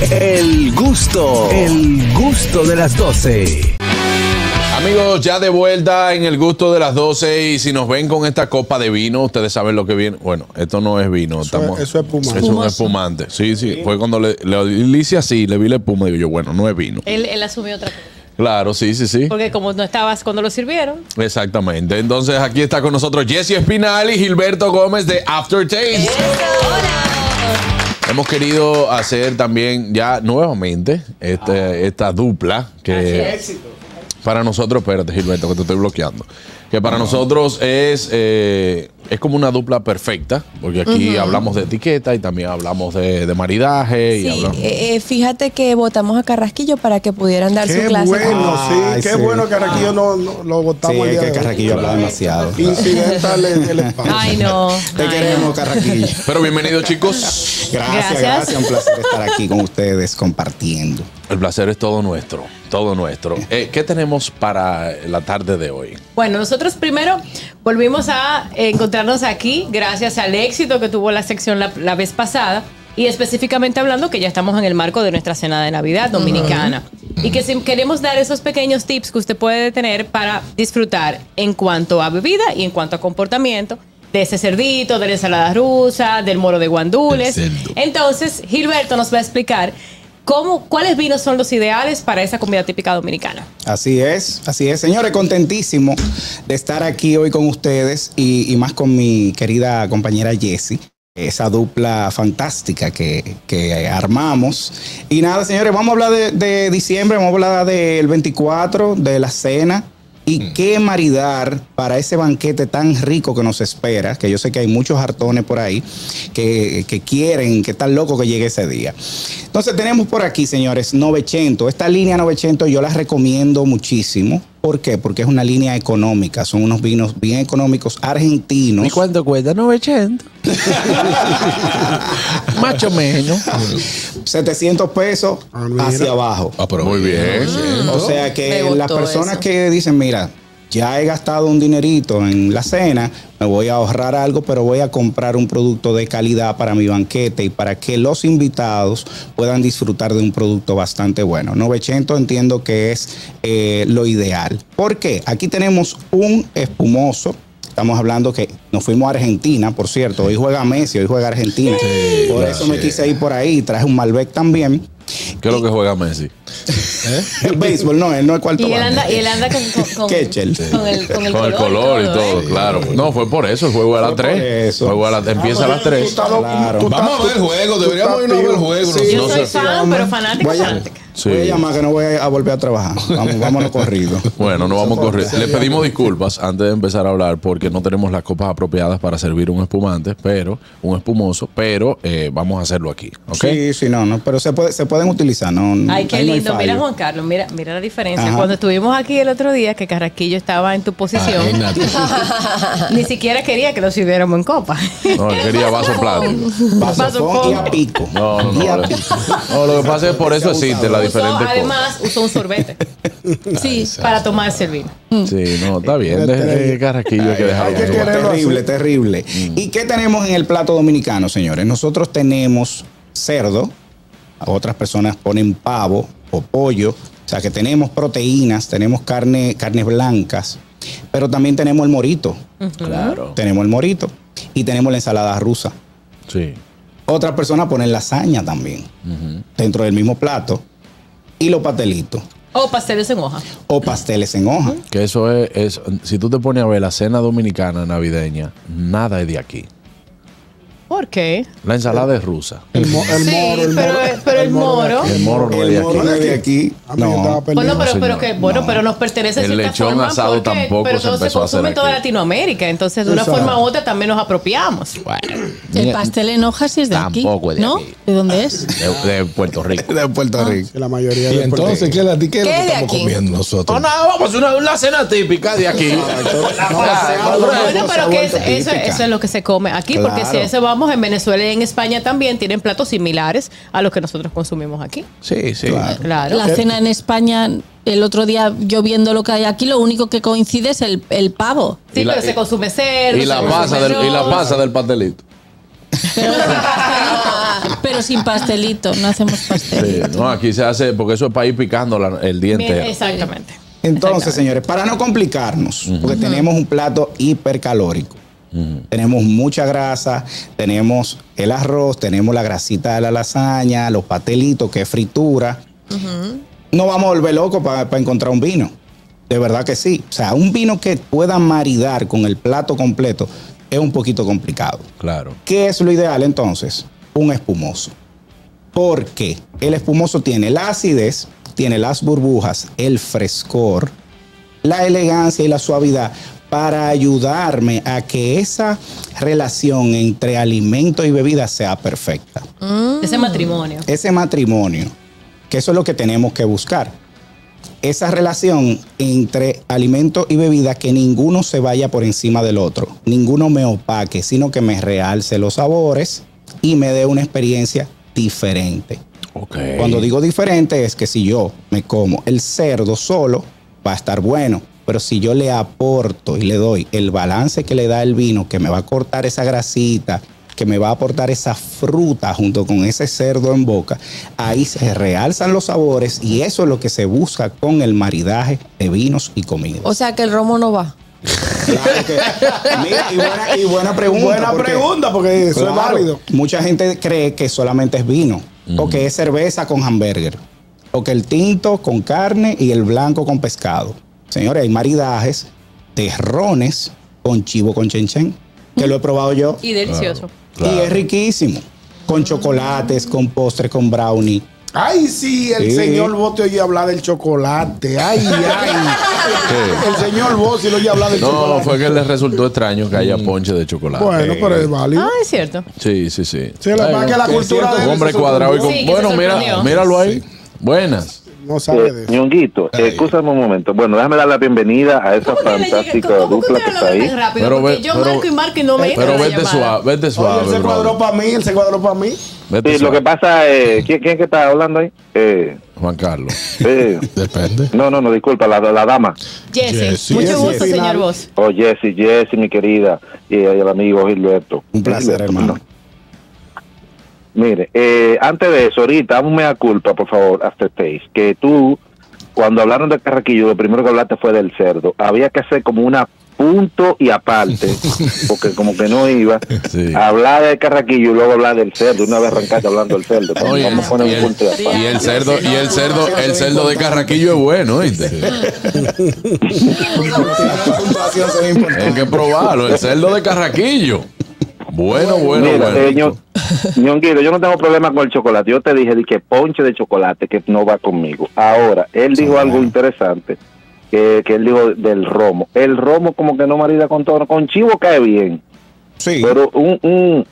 El gusto, el gusto de las 12. Amigos, ya de vuelta en el gusto de las 12 y si nos ven con esta copa de vino, ustedes saben lo que viene. Bueno, esto no es vino, Eso, estamos, es, eso es espumante. es un espumante. Sí, sí, fue cuando le, le, hice así, le vi la espuma y digo yo, bueno, no es vino. Él, él asumió otra cosa. Claro, sí, sí, sí. Porque como no estabas cuando lo sirvieron. Exactamente. Entonces aquí está con nosotros Jesse Espinal y Gilberto Gómez de Aftertaste. Hemos querido hacer también ya nuevamente este- esta dupla que para nosotros, espérate Gilberto, que te estoy bloqueando, que para nosotros es, eh, es como una dupla perfecta, porque aquí hablamos de etiqueta y también hablamos de, de maridaje y Sí, hablamos... eh, eh, fíjate que votamos a Carrasquillo para que pudieran dar Qué su clase. bueno, sí. Ay, qué sí. bueno que Carraquillo no, no- lo Sí, votamos el es día que. Carraquillo habla demasiado. Incidental en el espacio. Ay, no. Te Ay, queremos, Carraquillo. Pero bienvenidos chicos. Gracias, Gracias. gracias. Un placer estar aquí con ustedes compartiendo. El placer es todo nuestro, todo nuestro. Eh, ¿Qué tenemos para la tarde de hoy? Bueno, nosotros primero volvimos a encontrarnos aquí gracias al éxito que tuvo la sección la, la vez pasada y específicamente hablando que ya estamos en el marco de nuestra cena de Navidad dominicana y que si queremos dar esos pequeños tips que usted puede tener para disfrutar en cuanto a bebida y en cuanto a comportamiento de ese cerdito, de la ensalada rusa, del moro de guandules. Entonces, Gilberto nos va a explicar cómo, cuáles vinos son los ideales para esa comida típica dominicana. Así es, así es. Señores, contentísimo de estar aquí hoy con ustedes y, y más con mi querida compañera Jessie. Esa dupla fantástica que, que armamos. Y nada, señores, vamos a hablar de, de diciembre, vamos a hablar del 24, de la cena. Y qué maridar para ese banquete tan rico que nos espera, que yo sé que hay muchos hartones por ahí que, que quieren, que están locos que llegue ese día. Entonces tenemos por aquí, señores, 900. Esta línea 900 yo la recomiendo muchísimo. ¿Por qué? Porque es una línea económica. Son unos vinos bien económicos argentinos. ¿Y cuánto cuesta? 900. Más o menos. 700 pesos Ah, hacia abajo. Muy bien. O sea que las personas eso. que dicen, mira, ya he gastado un dinerito en la cena, me voy a ahorrar algo, pero voy a comprar un producto de calidad para mi banquete y para que los invitados puedan disfrutar de un producto bastante bueno. 900 entiendo que es eh, lo ideal. ¿Por qué? Aquí tenemos un espumoso. Estamos hablando que nos fuimos a Argentina, por cierto. Hoy juega Messi, hoy juega Argentina. por eso me quise ir por ahí. Traje un Malbec también. ¿Qué es lo que juega Messi? El béisbol, no, él no es cuarto Y él anda, y él anda con, con, con, Ketchel. con el, con el Con el color y todo, ¿eh? claro. No, fue por eso. El juego a las Fue por 3. eso. Juego a las- empieza a las 3. Claro. Vamos a ver el juego, deberíamos ir a ver el juego. Sí, Yo No soy fan, pero fanática. Sí. voy a llamar que no voy a volver a trabajar. Vamos, vámonos corrido. Bueno, no vamos a correr. Le pedimos disculpas antes de empezar a hablar porque no tenemos las copas apropiadas para servir un espumante, pero un espumoso, pero eh, vamos a hacerlo aquí. Sí, sí, no, no, pero se, puede, se pueden utilizar. No, Ay, qué no lindo. Mira. Juan Carlos, mira, mira la diferencia. Ajá. Cuando estuvimos aquí el otro día, que Carraquillo estaba en tu posición, ni siquiera quería que lo sirviéramos en copa. No, quería vaso plástico. Vaso Vaso fond y fond. a pico. No, no, Y a no. pico. No, lo que pasa es por eso existe la Usó, además, usó un sorbete Sí. para tomarse el vino. Sí, no, está bien. Deje Carraquillo hay que dejarlo. que terrible, terrible. Mm. ¿Y qué tenemos en el plato dominicano, señores? Nosotros tenemos cerdo, otras personas ponen pavo o pollo, o sea que tenemos proteínas, tenemos carne, carnes blancas, pero también tenemos el morito, Claro. tenemos el morito y tenemos la ensalada rusa. Sí. Otras personas ponen lasaña también dentro del mismo plato y los pastelitos O pasteles en hoja. o pasteles en hoja. Que eso es, es- si tú te pones a ver la cena dominicana navideña, nada es de aquí. ¿Por qué? La ensalada es rusa. El, mo- el Sí, moro, el pero- moro. pero el moro- El moro no es de aquí. no es de aquí. A mí yo estaba No. Bueno, pero, pero que bueno, pero nos pertenece de El lechón forma asado porque- tampoco pero se todo se empezó a hacer consume en toda. Latinoamérica, entonces de una Exacto. forma u otra también nos apropiamos. El pastel en hojas sí es de aquí. Tampoco es de ¿No? aquí. ¿De dónde es? De, de Puerto Rico. De Puerto Rico. Sí, la mayoría Y de entonces, ¿qué es la- qué es lo ¿Qué que es de estamos aquí? comiendo nosotros? Oh, no, vamos a hacer una, una cena típica de aquí. Bueno, pero que eso, eso es lo que se come aquí, porque si eso vamos, en Venezuela y en España también tienen platos similares a los que nosotros consumimos aquí. Sí, sí. Claro. La cena en España, el otro día yo viendo lo que hay aquí, lo único que coincide es el, el pavo. Sí, la- pero se consume cerdo. Y la pasa del, y la pasa del pastelito. Pero el pastelito, pero sin pastelito, no hacemos Sí, pastelito. no, aquí se hace, porque eso es para ir picando la- el Bien, diente. Exactamente. Entonces, señores, para no complicarnos, porque tenemos un plato hipercalórico. Tenemos mucha grasa, tenemos el arroz, tenemos la grasita de la lasaña, los pastelitos, que es fritura. No vamos a volver locos para encontrar un vino. De verdad que sí. O sea, un vino que pueda maridar con el plato completo es un poquito complicado. Claro. ¿Qué es lo ideal entonces? Un espumoso. Porque el espumoso tiene la acidez, tiene las burbujas, el frescor, la elegancia y la suavidad para ayudarme a que esa relación entre alimento y bebida sea perfecta. Ese matrimonio. Ese matrimonio, que eso es lo que tenemos que buscar. Esa relación entre alimento y bebida, que ninguno se vaya por encima del otro, ninguno me opaque, sino que me realce los sabores y me dé una experiencia diferente. Ok. Cuando digo diferente es que si yo me como el cerdo solo, va a estar bueno. Pero si yo le aporto y le doy el balance que le da el vino, que me va a cortar esa grasita, que me va a aportar esa fruta junto con ese cerdo en boca, ahí se realzan los sabores y eso es lo que se busca con el maridaje de vinos y comidas. O sea que el romo no va. Claro que- mira, y buena, y buena pregunta. Buena porque- pregunta, porque eso es válido. Mucha gente cree que solamente es vino, o que es cerveza con hamburger, o que el tinto con carne y el blanco con pescado. Señores, hay maridajes de rones con chivo con chenchen, que lo he probado yo, Y delicioso. y es riquísimo. Con chocolates, con postre, con brownie. Ay, sí, el Sí. señor vos te oye hablar del chocolate. Ay, ay. El señor vos sí lo oye hablar del No, chocolate. fue que les resultó extraño que haya ponche de chocolate. Bueno, pero es válido. Ah, es cierto. Sí, sí, sí. Sí, lo es que la cultura cierto, de hombre cuadrado y con. Sí, que bueno, mira, míralo ahí. Buenas. No sabe de Eh, eso. Ñonguito, escúchame un momento. Bueno, déjame dar la bienvenida a esa fantástica ¿Cómo que dupla que lo está ahí. rápido? Pero ve- yo pero- marco y marco y no me entra Pero vete suave, vete Oye, él suave, se cuadró para mí, él se cuadró para mí. Vete Sí, lo suave. que pasa es. ¿quién, quién que está hablando ahí? Eh, Juan Carlos. eh, Depende. no, no, no, disculpa, la, la dama. Jesse, Jesse. mucho Jesse, gusto, señor Vos. Oh, Jessy, Jessy, mi querida. Y el amigo Gilberto. Un placer, Gilberto, hermano. Mire, eh, antes de eso, ahorita, hazme mea culpa, por favor, aftertaste. Que tú, cuando hablaron de Carraquillo, lo primero que hablaste fue del cerdo. Había que hacer como una punto y aparte, porque como que no iba Sí. a hablar del Carraquillo y luego hablar del cerdo. Una vez arrancaste hablando del cerdo. Oye, vamos a poner y, un el, punto y aparte. y el cerdo, y el cerdo, el cerdo de Carraquillo es bueno. La ve importante. Hay que probarlo, el cerdo de Carraquillo. Bueno, bueno, Mira, bueno. eh, Ñonguito, yo no tengo problema con el chocolate. Yo te dije de que ponche de chocolate que no va conmigo. Ahora, él dijo algo interesante, que, que él dijo del romo. El romo como que no marida con todo. Con chivo cae bien, Sí. pero un... un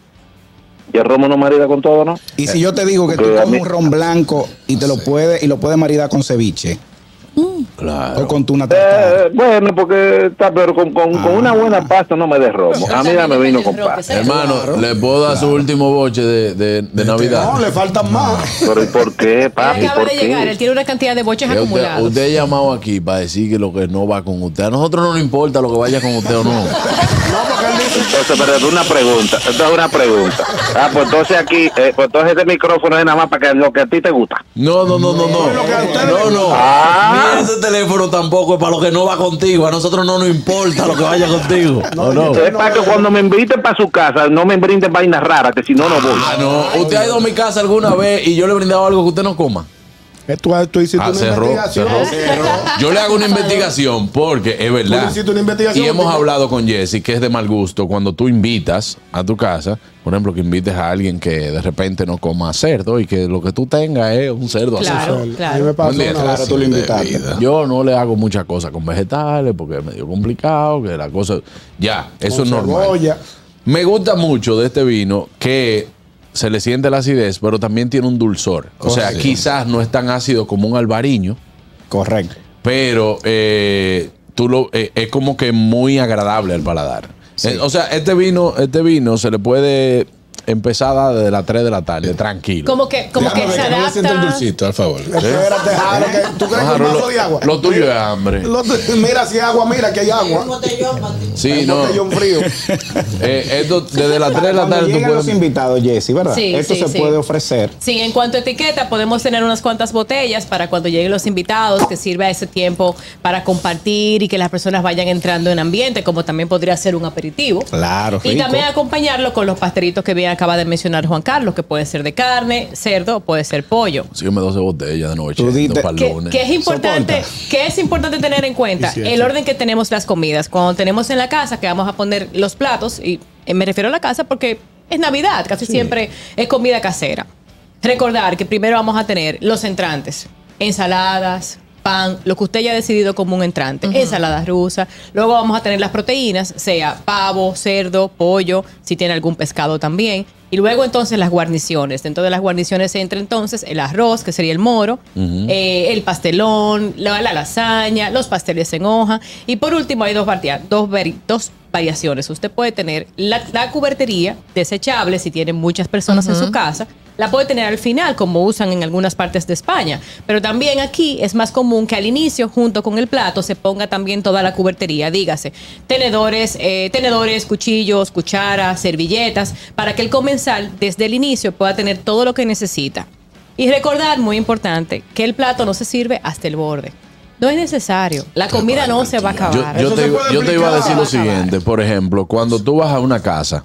y el romo no marida con todo, ¿no? Y si yo te digo que tú Porque a comes mí- un ron blanco y te lo puedes y lo puedes maridar con ceviche Claro. o con tuna tostada. Eh, bueno, porque está, pero con, con, con una buena pasta no me des romo. A mí dame vino con pasta. Hermano, ¿le puedo dar su último boche de, de, de Navidad? No, le faltan más. Pero ¿y por qué, Él papi? acaba ¿Por de llegar, él tiene una cantidad de boches Usted, acumulados. usted ha llamado aquí para decir que lo que no va con usted. A nosotros no nos importa lo que vaya con usted o no. Entonces, pero es una pregunta, esto es una pregunta. Ah, pues entonces aquí, eh, pues entonces este micrófono es nada más para que lo que a ti te gusta. No, no, no, no, no. le No, no. Ah. Ese teléfono tampoco es para lo que no va contigo. A nosotros no nos importa lo que vaya contigo. No, no. Es para que cuando me inviten para su casa no me brinden vainas raras, que si no, no voy. Ah, no. ¿Usted ha ido a mi casa alguna vez y yo le he brindado algo que usted no coma? Tú, tú hiciste Ah, una cerró, investigación. cerró. Yo le hago una investigación porque es verdad. Tú hiciste una investigación, Y hemos tipo- hablado con Jesse que es de mal gusto cuando tú invitas a tu casa, por ejemplo, que invites a alguien que de repente no coma cerdo y que lo que tú tengas es un cerdo así. Claro, mí me claro. pasó una Claro, tú lo invitaste. Yo no le hago muchas cosas con vegetales porque es medio complicado, que la cosa... Ya, eso Con es normal. cebolla. Me gusta mucho de este vino que se le siente la acidez, pero también tiene un dulzor. O sea, quizás no es tan ácido como un albariño, Correcto. pero eh, tú lo, eh, es como que muy agradable al paladar. Eh, o sea, este vino, este vino se le puede empezada desde las 3 de la tarde, tranquilo. Como que, como que se que no adapta. dulcito, al favor. Espérate, Jaro, que tú crees que un vaso lo- de agua. lo tuyo es hambre. Mira si hay agua, mira que hay agua. Sí, no. botellón frío. Eh, esto, desde las 3 de la Cuando tarde tú llegan los puedes. invitados, Jessy, ¿verdad? Sí, Esto sí, se sí. puede ofrecer. Sí, en cuanto a etiqueta, podemos tener unas cuantas botellas para cuando lleguen los invitados, que sirva ese tiempo para compartir y que las personas vayan entrando en ambiente, como también podría ser un aperitivo. Claro, Y rico. también acompañarlo con los pastelitos que bien acaba de mencionar Juan Carlos, que puede ser de carne, cerdo puede ser pollo. Sígueme 12 botellas de noche. Dos que es importante, que es importante tener en cuenta el orden que tenemos las comidas. Cuando tenemos en la casa que vamos a poner los platos, y eh, me refiero a la casa porque es Navidad, casi siempre es comida casera. Recordar que primero vamos a tener los entrantes, ensaladas, pan, lo que usted haya decidido como un entrante, ensaladas rusas. Luego vamos a tener las proteínas, sea pavo, cerdo, pollo, si tiene algún pescado también. Y luego entonces las guarniciones. Dentro de las guarniciones entra entonces el arroz, que sería el moro, eh, el pastelón, la, la lasaña, los pasteles en hoja. Y por último hay dos, dos, vari- dos variaciones. Usted puede tener la, la cubertería desechable si tiene muchas personas en su casa. La puede tener al final, como usan en algunas partes de España. Pero también aquí es más común que al inicio, junto con el plato, se ponga también toda la cubertería. Dígase, tenedores, eh, tenedores, cuchillos, cucharas, servilletas, para que el comensal desde el inicio pueda tener todo lo que necesita. Y recordar, muy importante, que el plato no se sirve hasta el borde. No es necesario. La comida no se va a acabar. yo te, iba- puede yo te iba a decir lo siguiente, por ejemplo, cuando tú vas a una casa,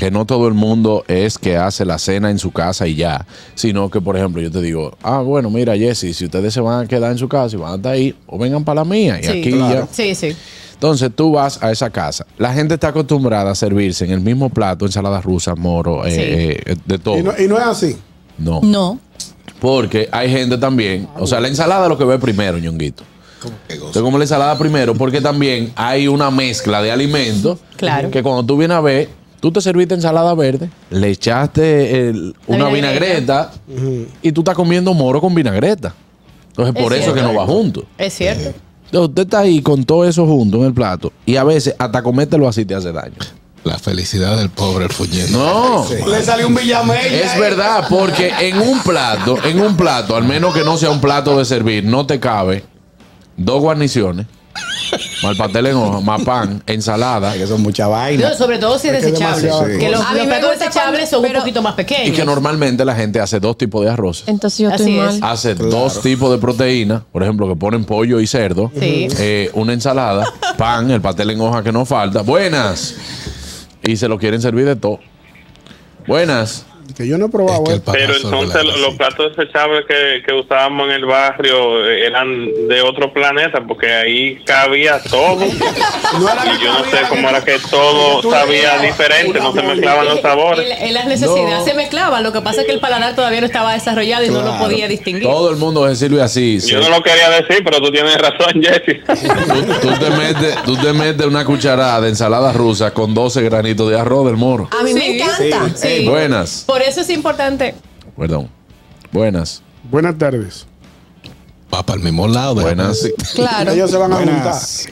que no todo el mundo es que hace la cena en su casa y ya, sino que, por ejemplo, yo te digo, ah, bueno, mira, Jesse, si ustedes se van a quedar en su casa y van a estar ahí, o vengan para la mía, y Sí, aquí claro. ya. Sí, sí. Entonces tú vas a esa casa. La gente está acostumbrada a servirse en el mismo plato ensaladas rusas, moro, eh, Sí. eh, de todo. Y no, y no es así. no. No. Porque hay gente también, o sea, la ensalada es lo que ve primero, ñonguito. Entonces, como la ensalada primero, porque también hay una mezcla de alimentos Claro. que cuando tú vienes a ver, tú te serviste ensalada verde, le echaste el- una vinagreta. vinagreta y tú estás comiendo moro con vinagreta. Entonces, Es por eso cierto. que no va junto. Es cierto. Entonces, usted está ahí con todo eso junto en el plato y a veces hasta comértelo así te hace daño. La felicidad del pobre, el fuñendo. No. Le salió un villamella. Es ahí. verdad, porque en un plato, en un plato, al menos que no sea un plato de servir, no te cabe dos guarniciones, más el pastel en hoja, más pan, ensalada, Que son mucha vaina. No, sobre todo si es Es que es desechable. demasiado Que los, platos desechables son pero- un poquito más pequeños. y que normalmente la gente hace dos tipos de arroz. Entonces yo Así estoy es. mal. Hace dos tipos de proteína, por ejemplo, que ponen pollo y cerdo, Sí. eh, una ensalada, pan, el pastel en hoja que no falta. Buenas. Y se lo quieren servir de todo. Buenas. Que yo no he Es probado. que el papá Pero entonces los platos desechables que, que usábamos en el barrio eh, eran de otro planeta porque ahí cabía todo. No era y yo no sé cómo era que todo sabía diferente, no se mezclaban los sabores. En, en las necesidades No. se mezclaban. Lo que pasa es que el paladar todavía no estaba desarrollado y no lo podía distinguir. Todo el mundo se sirve así. Yo no lo quería decir, pero tú tienes razón, Jesse. Tú, tú te metes, tú te metes una cucharada de ensalada rusa con 12 granitos de arroz del moro. A mí me Sí, encanta. sí. Buenas. Por eso es importante. Perdón. Buenas. Buenas tardes. Va para el mismo lado. Buenas. Claro. Ellos se van a juntar. Buenas.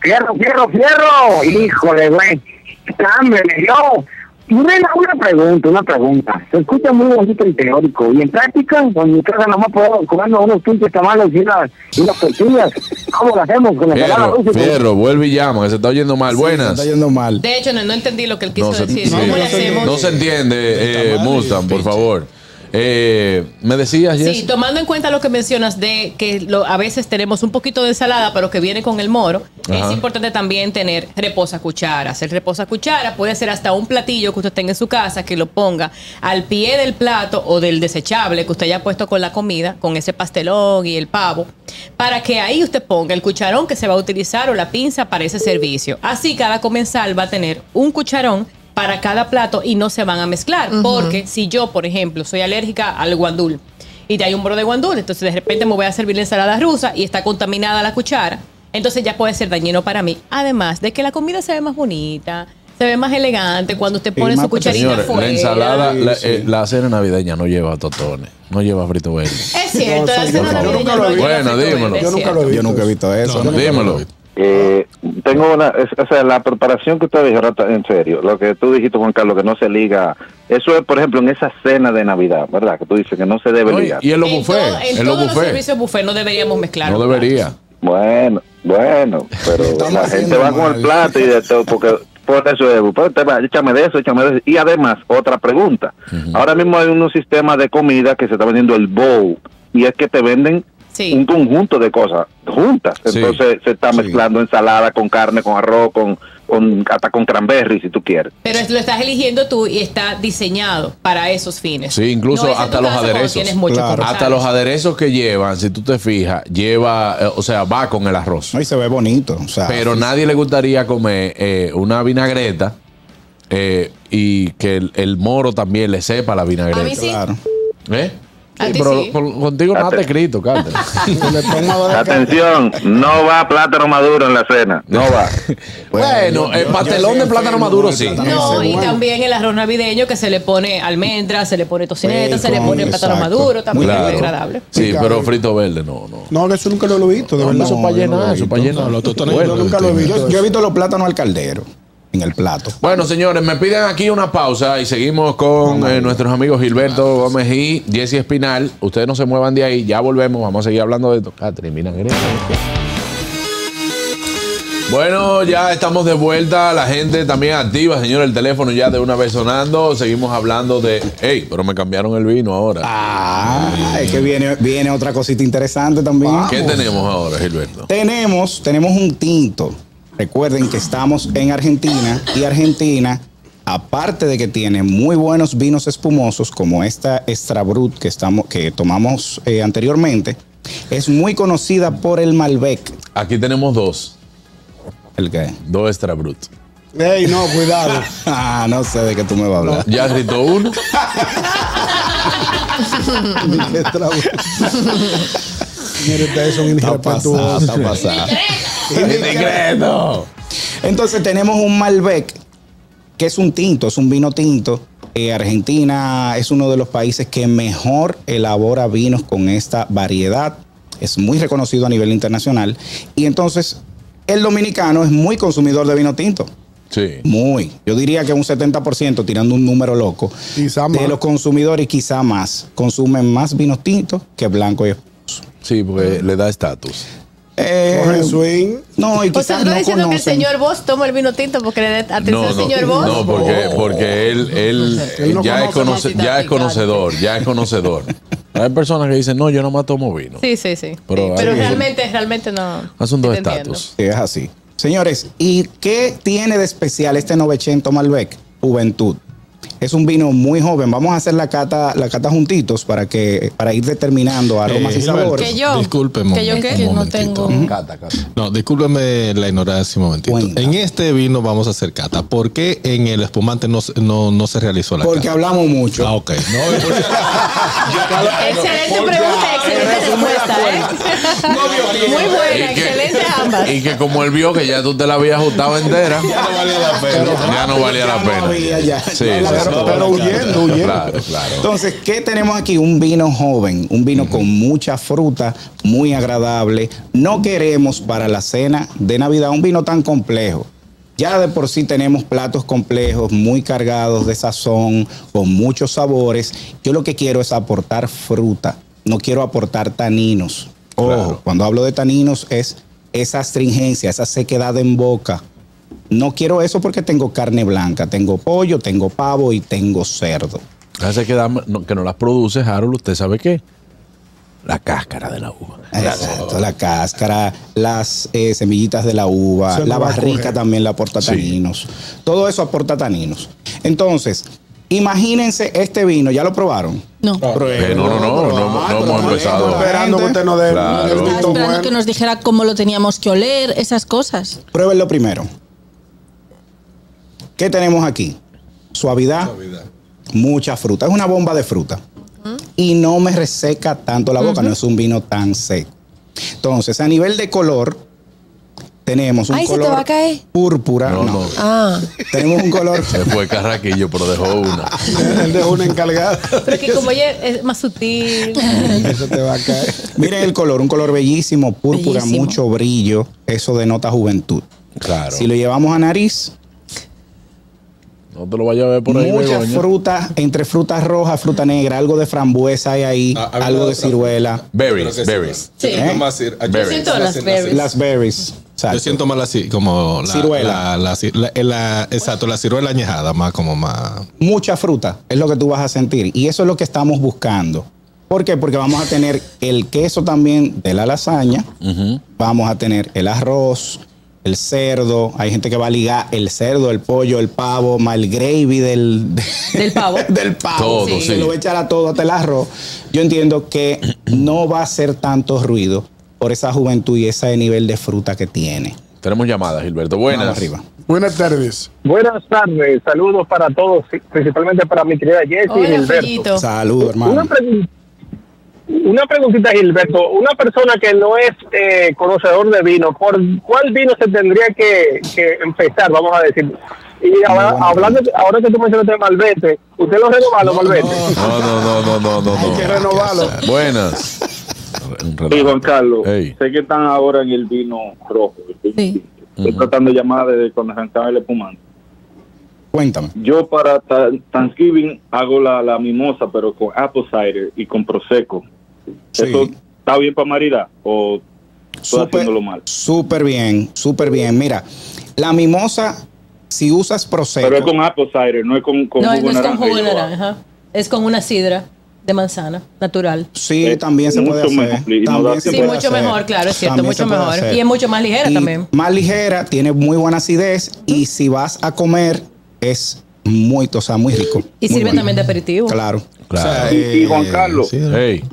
Fierro, fierro, fierro. Híjole, güey. Hambre me dio. Una, una pregunta, una pregunta. Se escucha muy bonito en teórico. Y en práctica, en mi casa nomás puedo comerme unos pinches tamales y unas, y unas tortillas. ¿Cómo lo hacemos con la Fierro, con- Fierro, vuelve y llama, que se está oyendo mal. Se Buenas. está yendo mal. De hecho, no, no entendí lo que él quiso No se, decir. sí. ¿Cómo le se- hacemos? no se entiende, eh, Mustang, por pinche. favor. Eh, ¿Me decías, Jess? Sí, tomando en cuenta lo que mencionas de que lo- a veces tenemos un poquito de ensalada, pero que viene con el moro, Ajá. es importante también tener reposa cucharas. El reposa cuchara puede ser hasta un platillo que usted tenga en su casa, que lo ponga al pie del plato o del desechable que usted haya puesto con la comida, con ese pastelón y el pavo, para que ahí usted ponga el cucharón que se va a utilizar o la pinza para ese servicio. Así cada comensal va a tener un cucharón para cada plato y no se van a mezclar. Porque si yo, por ejemplo, soy alérgica al guandul y te hay un bro de guandul, entonces de repente me voy a servir la ensalada rusa y está contaminada la cuchara, entonces ya puede ser dañino para mí. Además de que la comida se ve más bonita, se ve más elegante cuando usted pone su cucharita Señores, la ensalada, la, Sí, eh, la cena navideña no lleva totones, no lleva frito verde. Es cierto, No, la cena navideña no lleva Bueno, dímelo. Yo nunca lo he visto. Yo nunca he visto eso. No, no, Dímelo. Eh, tengo una, es- o sea, la preparación que usted dijo, en serio, lo que tú dijiste, Juan Carlos, que no se liga, eso es, por ejemplo, en esa cena de Navidad, ¿verdad? Que tú dices que no se debe No, ligar. y en los En, todo- buffets. en En los todos los buffets. servicios buffet no deberíamos mezclar. No los debería. Bueno, bueno, pero la gente va con el plato y de todo, porque por eso es, pues, te va, échame de eso, échame de eso. Y además, otra pregunta. Ahora mismo hay unos sistemas de comida que se está vendiendo el bowl, y es que te venden Sí. un conjunto de cosas juntas. Sí. Entonces se está mezclando ensalada con carne, con arroz, con, con hasta con cranberry, si tú quieres. Pero lo estás eligiendo tú y está diseñado para esos fines. Sí, incluso No hasta los aderezos. Claro. Hasta los aderezos que llevan, si tú te fijas, lleva, eh, o sea, va con el arroz. No, y se ve bonito. O sea, Pero sí, nadie le gustaría comer eh, una vinagreta eh, y que el, el moro también le sepa la vinagreta. A mí sí. Claro. ¿Eh? Sí, pero sí. con- contigo nada está escrito, Carter. Atención, no va plátano maduro en la cena, no va. bueno, el yo- pastelón de plátano maduro sí. No, y también el arroz navideño que se le pone almendras, se le pone tocineta, se le pone plátano maduro, también Claro. es agradable. Sí, pero frito verde no, no. No, que eso nunca lo he visto, de No, verdad. eso para no llenar, eso para llenar. No, los tostones yo nunca lo he visto. Yo, yo he visto los plátanos al caldero en el plato. Bueno, señores, me piden aquí una pausa y seguimos con eh, nuestros amigos Gilberto Gómez y Jesse Espinal. Ustedes no se muevan de ahí, ya volvemos, vamos a seguir hablando de esto. Catherine, vinagreta. Bueno, ya estamos de vuelta, la gente también activa, señor, el teléfono ya de una vez sonando, seguimos hablando de, hey, pero me cambiaron el vino ahora. Ah, es que viene, viene otra cosita interesante también. ¿Qué tenemos ahora, Gilberto? Tenemos, tenemos un tinto. Recuerden que estamos en Argentina y Argentina, aparte de que tiene muy buenos vinos espumosos como esta Extra Brut que, estamos, que tomamos eh, anteriormente, es muy conocida por el Malbec. Aquí tenemos dos, ¿El qué? dos extra brut. Ey, no, cuidado. Ah, no sé de qué tú me vas a hablar. Ya gritó uno. Mire, ustedes son Está pasada, está pasada. Secreto. Entonces tenemos un Malbec, que es un tinto, es un vino tinto. Eh, Argentina es uno de los países que mejor elabora vinos con esta variedad. Es muy reconocido a nivel internacional. Y entonces el dominicano es muy consumidor de vino tinto. Sí. Muy. Yo diría que un 70%, tirando un número loco, Quizá de los consumidores quizá más, consumen más vino tinto que blanco y Sí, porque le da estatus. Eh, swing. No, y O sea, tú no estás diciendo que el señor Vos toma el vino tinto porque le da atención al señor Vos. no, porque, porque él, él, Él no ya, es conoce más ya es conocedor, ya es conocedor. Hay personas que dicen, no, yo nomás tomo vino. Sí, sí, sí. Pero Sí, Pero, realmente, realmente no. Asunto de estatus. Sí, es así. Señores, ¿y qué tiene de especial este 900 Malbec? Juventud. Es un vino muy joven. Vamos a hacer la cata, la cata juntitos para que para ir determinando aromas Eh, y sabores. Que yo. Discúlpeme. Que yo qué, que no tengo. Cata, cata. No, discúlpeme la ignorancia un momentito. Cuenta. En este vino vamos a hacer cata. ¿Por qué en el espumante no, se- no, no se realizó la Porque cata? hablamos mucho. Ah, ok. No, pues, Excelente pregunta, excelente respuesta, ¿eh? Muy buena, excelente ambas. Y que como él vio que ya tú te la habías ajustado entera, ya no valía la pena. ya no valía la no pena. Sí, sí. Agarró, Pero huyendo, huyendo. Claro, claro. Entonces, ¿qué tenemos aquí? Un vino joven, un vino con mucha fruta, muy agradable. No queremos para la cena de Navidad un vino tan complejo. Ya de por sí tenemos platos complejos, muy cargados de sazón, con muchos sabores. Yo lo que quiero es aportar fruta, no quiero aportar taninos. Ojo, Claro. cuando hablo de taninos es esa astringencia, esa sequedad en boca. No quiero eso porque tengo carne blanca, tengo pollo, tengo pavo y tengo cerdo. Hace que, no- que no las produce, Harold, ¿usted sabe qué? La cáscara de la uva. Exacto, la cáscara, las eh, semillitas de la uva, la barrica también le aporta Sí. taninos. Todo eso aporta taninos. Entonces, imagínense este vino, ¿ya lo probaron? No. Eh, no, no, no, no, no, no hemos empezado. Esperando que usted nos dé Claro. esperando bueno. que nos dijera cómo lo teníamos que oler, esas cosas. Pruébenlo primero. ¿Qué tenemos aquí? Suavidad, mucha fruta. Es una bomba de fruta. Y no me reseca tanto la boca, no es un vino tan seco. Entonces, a nivel de color, tenemos un Ay, se te color va a caer. púrpura. No, no. no. Ah, Tenemos un color Se fue Carraquillo, pero dejó una. Él dejó una encargada. Pero que como ella es más sutil. Eso te va a caer. Miren el color, un color bellísimo, púrpura, Bellísimo. mucho brillo. Eso denota juventud. Claro. Si lo llevamos a nariz, No te lo vayas a ver por ahí, muchas Begoña. frutas, entre frutas rojas, fruta negra, algo de frambuesa hay ahí, Ah, algo de ciruela. Berries, berries. Sí. Yo siento ¿Eh? Yo siento las berries. Las berries. exacto. Yo siento más así, como la, Ciruela. La, la, la- la- exacto, la ciruela añejada, más como más. mucha fruta es lo que tú vas a sentir y eso es lo que estamos buscando. ¿Por qué? Porque vamos a tener el queso también de la lasaña, vamos a tener el arroz, el cerdo, hay gente que va a ligar el cerdo, el pollo, el pavo, más el gravy del, Del pavo. del pavo, Todo, sí. sí. se lo va a echar a todo hasta el arroz. Yo entiendo que no va a ser tanto ruido por esa juventud y ese nivel de fruta que tiene. Tenemos llamadas, Gilberto. Buenas. Vamos arriba. Buenas tardes. Buenas tardes, saludos para todos, principalmente para mi querida Jessie y Gilberto. Saludos, Una, hermano. Una preguntita, Gilberto. Una persona que no es eh, conocedor de vino, ¿por cuál vino se tendría que, que empezar, vamos a decir? Y ahora, buena hablando, ahora que tú mencionaste Malvete, ¿usted lo renovó, los Malvete? No, no, no, no, no, no. Hay no. que renovarlo. Buenas. Sí, Juan Carlos. Sé que están ahora en el vino rojo. Estoy, Sí. estoy tratando de llamar desde cuando arrancaba el espumante. Cuéntame. Yo para Thanksgiving hago la, la mimosa, pero con apple cider y con prosecco. Sí. ¿Eso está bien para maridar o estoy Súper, haciéndolo mal? súper bien, súper bien. Mira, la mimosa, si usas prosecco, Pero es con apple cider, no es con, con No, jugo no es con naranja. jugo de y yo- naranja. Es con una sidra de manzana natural. sí, eh, también se mucho puede hacer. no se Sí, puede mucho hacer. mejor, claro, es cierto, También mucho mejor. hacer. Y es mucho más ligera Y también. Más ligera, tiene muy buena acidez y si vas a comer es muy, o sea, muy rico. Y Muy sirve bueno. también de aperitivo. Claro. Claro. Y- y Juan Carlos. sí, Hey.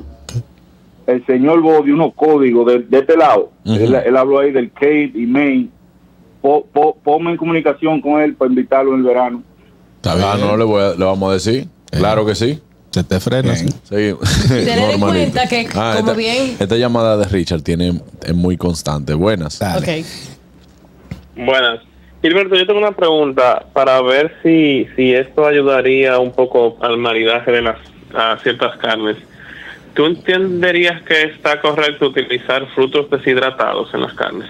El señor Bo dio unos códigos de, de este lado. Él, él habló ahí del Cape y Maine. Po- po- ponme en comunicación con él para invitarlo en el verano. Está Ah, bien. no, le, voy a- le vamos a decir. Claro que sí. Se te frena. Sí. Tener en cuenta que, como esta, bien- Esta llamada de Richard tiene, es muy constante. Buenas. Dale. Ok. Buenas. Gilberto, yo tengo una pregunta para ver si, si esto ayudaría un poco al maridaje de las a ciertas carnes. ¿Tú entenderías que está correcto utilizar frutos deshidratados en las carnes?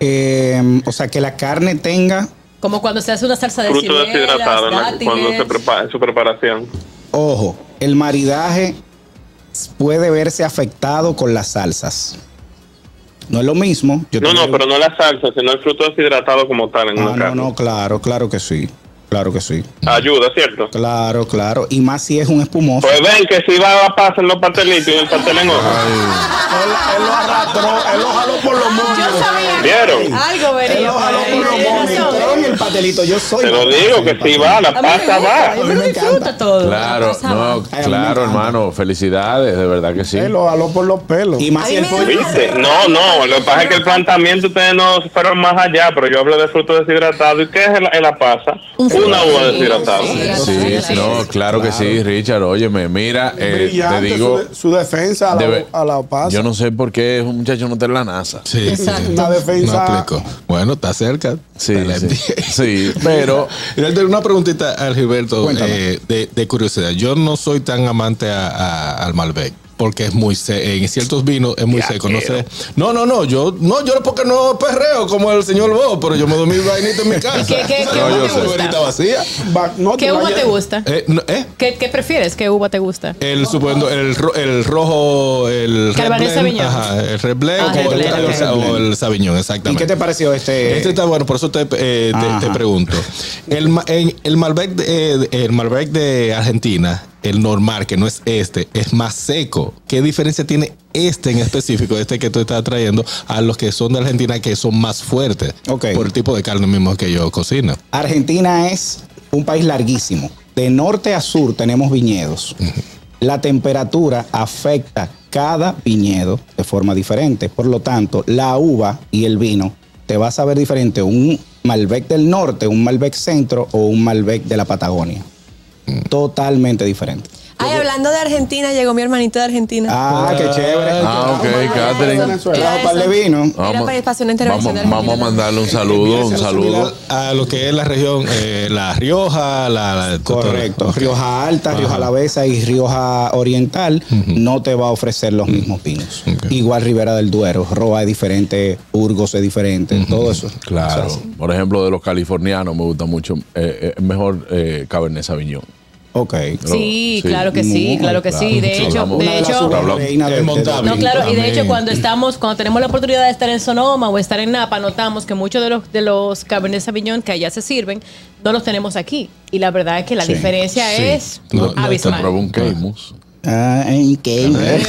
Eh, o sea, que la carne tenga, Como cuando se hace una salsa de Frutos ciruelas, deshidratados en la- cuando se prepara en su preparación. ojo, el maridaje puede verse afectado con las salsas. No es lo mismo. Yo No, no, pero no la salsa, sino el fruto deshidratado como tal en Ah, una no, carne. no, claro, claro que sí. Claro que sí. Ayuda, ¿cierto? Claro, claro. Y más si es un espumoso. Pues ven que si va a pasar los pastelitos y el pastel en hoja. Él, él lo arrastró, él lo jaló por los sabía ¿Vieron? algo Él lo jaló ahí. por los Tienes moños. razón. Pero en el pastelito yo soy. Te lo digo que si va, la pasta va. disfruta todo. Claro, Pasa. no, claro, hermano. Felicidades, de verdad que sí. Lo por los pelos. Y más si el. No, no, lo que pasa es que el planteamiento ustedes no fueron más allá, pero yo hablo de frutos deshidratados. ¿Y qué es en la, pasa? Un Una uva fruto. deshidratada. Sí, no, claro que sí, Richard. Óyeme, mira, eh, te digo, su, de- su defensa a la, debe- a la paz. yo no sé por qué un muchacho no está en la NASA. Sí, Exacto. sí. Una defensa- No aplico. Bueno, está cerca. Sí, sí. Sí, pero una preguntita al Gilberto eh, de, de curiosidad. Yo no soy tan amante a- a- al Malbec. Porque es muy seco. En ciertos vinos es muy seco. No sé. No, no, no. Yo no, yo porque no perreo como el señor Bo, pero yo me doy mi vainita en mi casa. ¿Qué- qué- qué No, uva te gusta? vacía. Va- no, ¿Qué uva te gusta? Eh, no, eh. ¿Qué, qué prefieres? ¿Qué uva te gusta? El, suponiendo, el, ro- el rojo, el Cabernet Red Blend, Sauvignon. Ajá, el Red Blend Ah, o, el, Blend, o el- ok. o el Sauvignon, ¿Y exactamente. qué te pareció este? Este está bueno, por eso te, eh, te- pregunto. El, ma- en- el, Malbec de, eh, el Malbec de Argentina, el normal, que no es este, es más seco. ¿Qué diferencia tiene este en específico, este que tú estás trayendo, a los que son de Argentina, que son más fuertes? Ok. Por el tipo de carne mismo que yo cocino. Argentina es un país larguísimo. De norte a sur tenemos viñedos. La temperatura afecta cada viñedo de forma diferente. Por lo tanto, la uva y el vino te va a saber diferente un Malbec del norte, un Malbec centro o un Malbec de la Patagonia. Totalmente diferente. Ay, hablando de Argentina, llegó mi hermanito de Argentina. Ah, qué chévere. Ah, ok, Catherine. Vino. Era una Vamos, de vamos a mandarle un saludo, un saludo. A lo que es la región, eh, la Rioja, la, la- Correcto. Rioja Alta, Rioja. Alavesa y Rioja Oriental no te va a ofrecer los mismos pinos. Igual Ribera del Duero, Roa es diferente, Burgos es diferente, todo eso. Claro. O sea, Por ejemplo, de los californianos me gusta mucho. eh, eh, mejor Cabernet Sauvignon. Ok. Sí, Sí. claro que sí, claro que sí. De hecho, de hecho. No, claro, y de hecho cuando estamos, cuando tenemos la oportunidad de estar en Sonoma o estar en Napa, notamos que muchos de los de los Cabernet Sauvignon que allá se sirven no los tenemos aquí. Y la verdad es que la Sí. diferencia Sí. es No, no, Te abismal. Ay, qué. Pero,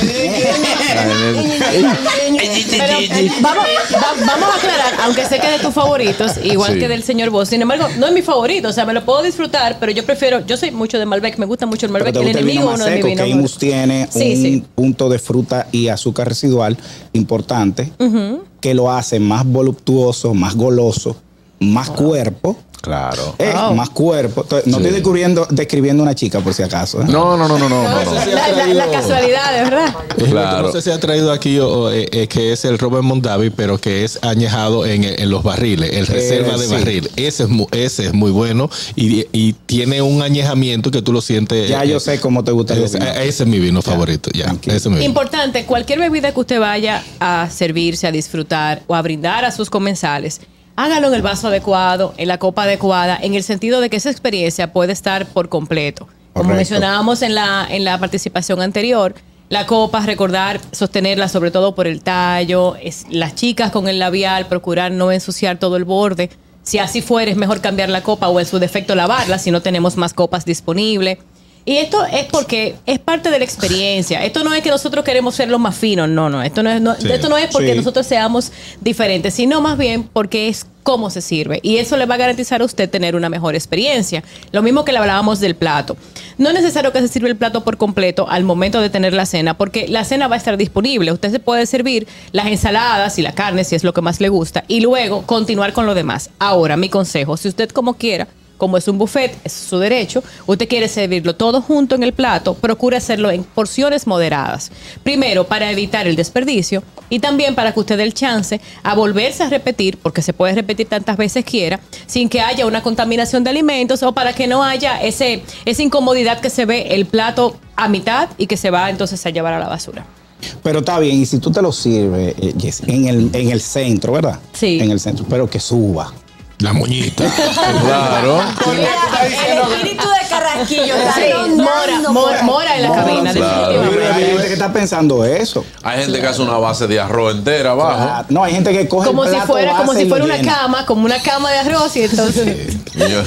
eh, vamos, va- vamos a aclarar, aunque sé que es de tus favoritos, igual Sí. que del señor Vos, sin embargo, no es mi favorito, o sea, me lo puedo disfrutar, pero yo prefiero, yo soy mucho de Malbec, me gusta mucho el Malbec, el enemigo vino uno de mis seco. vinos. Keimus tiene Sí, un sí. punto de fruta y azúcar residual importante que lo hace más voluptuoso, más goloso, más cuerpo. Claro. Eh, Wow. Más cuerpo. No Sí. estoy descubriendo, describiendo una chica, por si acaso. ¿eh? No, no, no, no, no. no, no. La, la- la casualidad, de verdad. Claro. No sé si ha traído aquí o- o, eh, eh, que es el Robert Mondavi, pero que es añejado en, en los barriles, el reserva de sí. barril. Ese es, mu- ese es muy bueno y, y tiene un añejamiento que tú lo sientes. Ya eh, yo sé cómo te gusta el Ese, vino. ese es mi vino favorito. Ya, ese es mi vino. Importante, cualquier bebida que usted vaya a servirse, a disfrutar o a brindar a sus comensales, hágalo en el vaso adecuado, en la copa adecuada, en el sentido de que esa experiencia puede estar por completo. Como Correcto. mencionábamos en la, en la participación anterior, la copa, recordar sostenerla sobre todo por el tallo, es, las chicas con el labial, procurar no ensuciar todo el borde. Si así fuera, es mejor cambiar la copa o en su defecto lavarla si no tenemos más copas disponibles. Y esto es porque es parte de la experiencia. Esto no es que nosotros queremos ser los más finos, no, no. Esto no es, no- Sí. esto no es porque Sí. nosotros seamos diferentes, sino más bien porque es cómo se sirve. Y eso le va a garantizar a usted tener una mejor experiencia. Lo mismo que le hablábamos del plato. No es necesario que se sirva el plato por completo al momento de tener la cena, porque la cena va a estar disponible. Usted se puede servir las ensaladas y la carne, si es lo que más le gusta, y luego continuar con lo demás. Ahora, mi consejo, si usted como quiera, como es un buffet, es su derecho, usted quiere servirlo todo junto en el plato, procure hacerlo en porciones moderadas. Primero, para evitar el desperdicio y también para que usted dé el chance a volverse a repetir, porque se puede repetir tantas veces quiera, sin que haya una contaminación de alimentos o para que no haya ese, esa incomodidad que se ve el plato a mitad y que se va entonces a llevar a la basura. Pero está bien, y si tú te lo sirves, eh, Jessy, en el, en el centro, ¿verdad? Sí. En el centro, pero que suba. La moñita. Claro. El espíritu de Carrasquillo mora, mora, ahí. mora en la Mora, cabina, claro. Hay gente que está pensando eso. Hay gente que hace una base de arroz entera abajo. No, hay gente que coge Como el si plato fuera, como si fuera una llena. cama, como una cama de arroz y entonces... Y yo-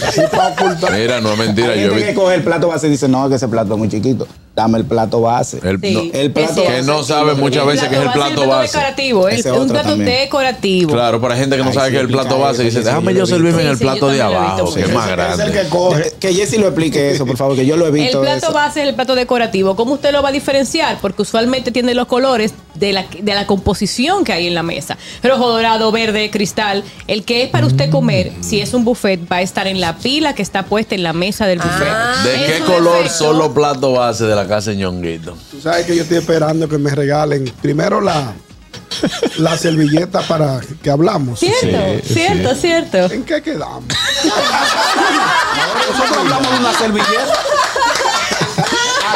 Mira, no es mentira. Hay Yo gente vi que coge el plato base y dice, no, que ese plato es muy chiquito. Dame el plato base. el, Sí. no- el plato que no sabe muchas veces que es el plato base. decorativo, un plato también. decorativo. Claro, para gente que no Ay, sabe sí, que es el plato base, dice, déjame yo servirme en el plato de abajo, que es más el grande. que coge. Que Jessy lo explique eso, por favor, que yo lo he El visto. plato eso. base es el plato decorativo. ¿Cómo usted lo va a diferenciar? Porque usualmente tiene los colores de la, de la composición que hay en la mesa. Rojo, dorado, verde, cristal. El que es para usted comer, si es un buffet, va a estar en la pila que está puesta en la mesa del buffet. ¿De En qué color defecto, son los platos base de la casa de Ñonguito? Tú sabes que yo estoy esperando que me regalen primero la, la servilleta para que hablamos. Cierto, cierto, cierto. ¿En qué quedamos? Nosotros hablamos de una servilleta.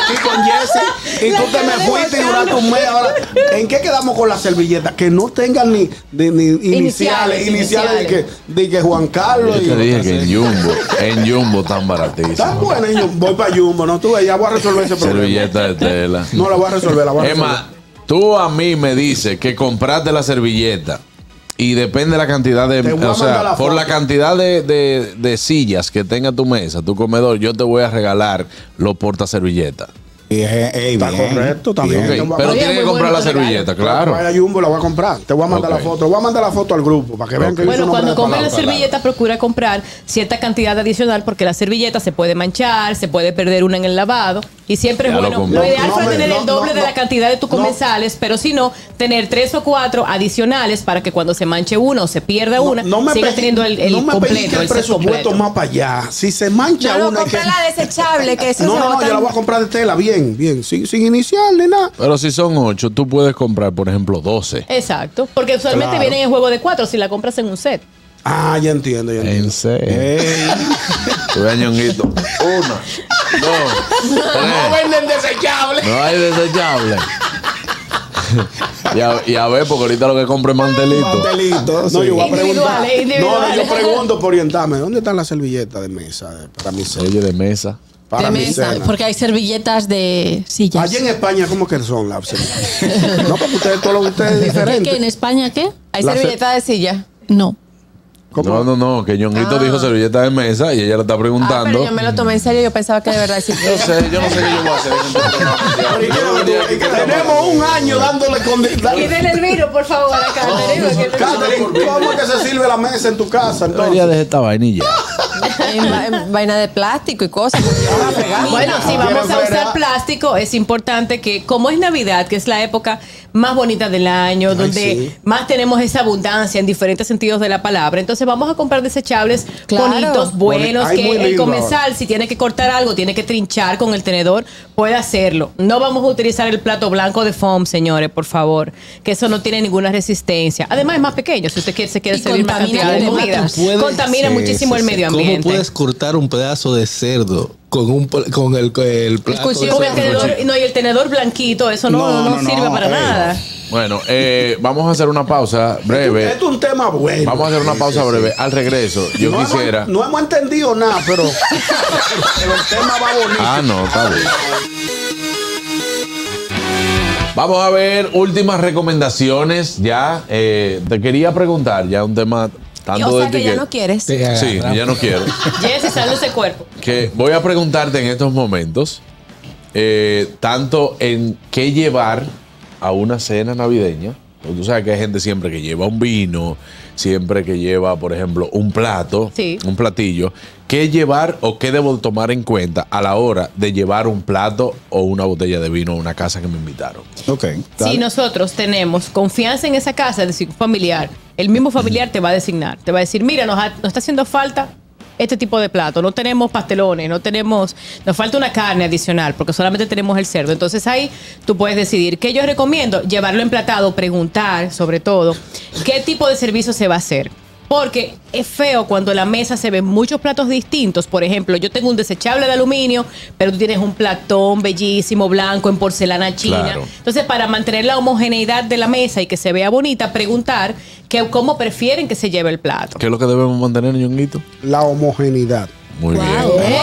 Aquí con Jesse. Y tú te me fuiste y duraste un mes. Ahora, ¿en qué quedamos con la servilleta? Que no tengan ni, ni- ni iniciales, Iniciales, iniciales, de, que, de que Juan Carlos. Yo y- te dije que en Jumbo, en Jumbo tan Tan baratísimo. buena, y yo voy para Jumbo, ¿no? Tú ya voy a resolver ese problema. Servilleta de tela. No la voy a resolver, la voy a Es resolver. más, tú a mí me dices que compraste la servilleta y depende de la cantidad de. O sea, la por la cantidad de, de- de sillas que tenga tu mesa, tu comedor, yo te voy a regalar los portaservilletas. Bien, ey, Está bien, correcto, también. Pero Oye, tienes que comprar la servilleta, Claro. Vaya a Jumbo, la voy a comprar. Te voy a mandar la foto. Voy a mandar la foto al grupo para que vean que Bueno, cuando de compre la servilleta, procura comprar cierta cantidad adicional porque la servilleta se puede manchar, se puede perder una en el lavado. Y siempre es Ya lo bueno. compré. Lo, ideal No, fue no, tener no, el doble no, de la no. cantidad de tus No. comensales, pero si no, tener tres o cuatro adicionales para que cuando se manche una o se pierda una, siga pe- teniendo el, el no me completo, el presupuesto más para allá. Si se mancha No, no, una. hay que- compra la desechable, que eso No, no, no, yo la voy a comprar de tela, bien. Bien, bien, sin, sin inicial ni nada. Pero si son 8, tú puedes comprar, por ejemplo, 12. Exacto. Porque usualmente Claro. vienen en juego de cuatro si la compras en un set. Ah, ya entiendo, ya entiendo. En serio. Ñonguito. Una, dos, No tres. venden desechables. No hay desechable. y, a, y a ver, porque ahorita lo que compro es mantelito. Mantelito. No, Sí. yo voy a preguntar. No, no, yo pregunto por orientarme. ¿Dónde están las servilletas de mesa eh, para mi? Sello de mesa. Para de mi mesa, cena. porque hay servilletas de sillas. Allí en España, ¿cómo que son las servilletas? no, porque ustedes, todo lo que ustedes es ¿Qué, diferente. qué, ¿En España qué? Hay La servilleta de silla. No. No, no, no, que ñonguito Ah. dijo servilleta de mesa y ella le está Ah, pero preguntando. yo me lo tomé en serio. Yo pensaba que de verdad sí. Yo sé, yo no sé qué yo voy a hacer. Tenemos un año dándole con... Y denle el vino, por favor, a Catherine. Catherine, ¿cómo es que se sirve la mesa en tu casa Debería entonces? de esta vainilla. En, va- en vaina de plástico y cosas. Bueno, si vamos a usar plástico, es importante que, como es Navidad, que es la época más bonita del año, donde sí. más tenemos esa abundancia en diferentes sentidos de la palabra, entonces vamos a comprar desechables Claro. bonitos, buenos, Ay, que el comensal, si tiene que cortar algo, tiene que trinchar con el tenedor, puede hacerlo. No vamos a utilizar el plato blanco de foam, señores, por favor, que eso no tiene ninguna resistencia. Además, es más pequeño, si usted quiere, se quiere Y servir más cantidad de comida. Contamina Sí, muchísimo sí, el medio ¿Cómo puedes cortar un pedazo de cerdo con, un, con el, el plato? de Con el cerdo? tenedor, no, y el tenedor blanquito, eso no, No, no, no, no, sirve para nada. Bueno, eh, vamos a hacer una pausa breve. Esto es un tema bueno. Vamos a hacer una pausa sí, sí. breve. Al regreso, yo no quisiera. Hemos, no hemos entendido nada, pero, pero el tema va bonito. Ah, no, está bien. Vamos a ver últimas recomendaciones. Ya eh, te quería preguntar, ya un tema tanto o sea que ya no quieres. Sí, ya no quiero. Jesse, sale ese cuerpo. que voy a preguntarte en estos momentos, eh, tanto en qué llevar a una cena navideña. Porque tú sabes que hay gente siempre que lleva un vino, siempre que lleva, por ejemplo, un plato, Sí. un platillo. ¿Qué llevar o qué debo tomar en cuenta a la hora de llevar un plato o una botella de vino a una casa que me invitaron? Ok. Si nosotros tenemos confianza en esa casa, es decir, familiar, el mismo familiar te va a designar, te va a decir, mira, nos, ha- nos está haciendo falta este tipo de plato, no tenemos pastelones, no tenemos, nos falta una carne adicional, porque solamente tenemos el cerdo. Entonces ahí tú puedes decidir qué yo recomiendo, llevarlo emplatado, preguntar sobre todo qué tipo de servicio se va a hacer. Porque es feo cuando en la mesa se ven muchos platos distintos. Por ejemplo, yo tengo un desechable de aluminio, pero tú tienes un platón bellísimo, blanco, en porcelana china. Claro. Entonces, para mantener la homogeneidad de la mesa y que se vea bonita, preguntar que, cómo prefieren que se lleve el plato. ¿Qué es lo que debemos mantener, ñonguito? La homogeneidad. Muy bien. ¡Eh!